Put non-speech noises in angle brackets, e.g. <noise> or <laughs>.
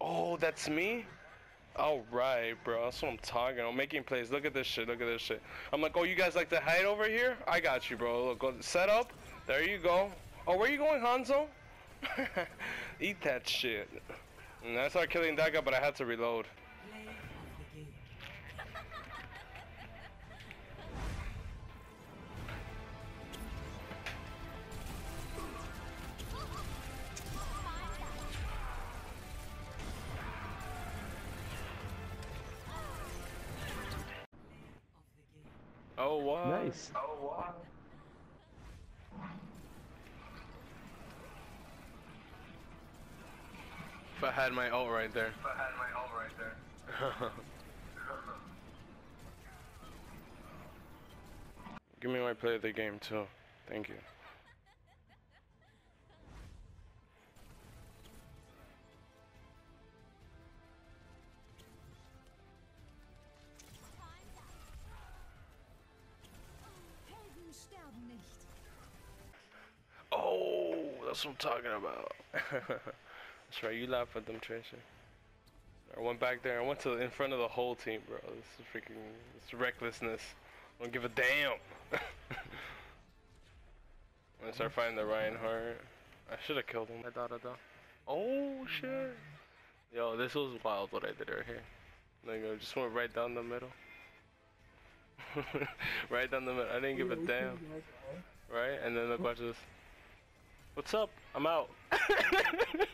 Oh, that's me? Alright, bro. That's what I'm talking. I'm making plays. Look at this shit. Look at this shit. I'm like, oh, you guys like to hide over here? I got you, bro. Look, go, set up. There you go. Oh, where you going, Hanzo? <laughs> Eat that shit. And I started killing that guy, but I had to reload. Oh, what? Nice. Oh, what? If I had my ult right there. If I had my ult right there. <laughs> Give me my play of the game, too. Thank you. Oh, that's what I'm talking about. <laughs> that's right, you laugh at them, Tracer. I went back there. I went to in front of the whole team, bro. This is freaking, this recklessness. I don't give a damn. I'm gonna start fighting the Reinhardt. I should have killed him. I thought of that. Oh shit. Yo, this was wild what I did right here. Like I just went right down the middle. <laughs> right down the middle. I didn't give a damn. Right? And then look, watch this. What's up? I'm out. <laughs>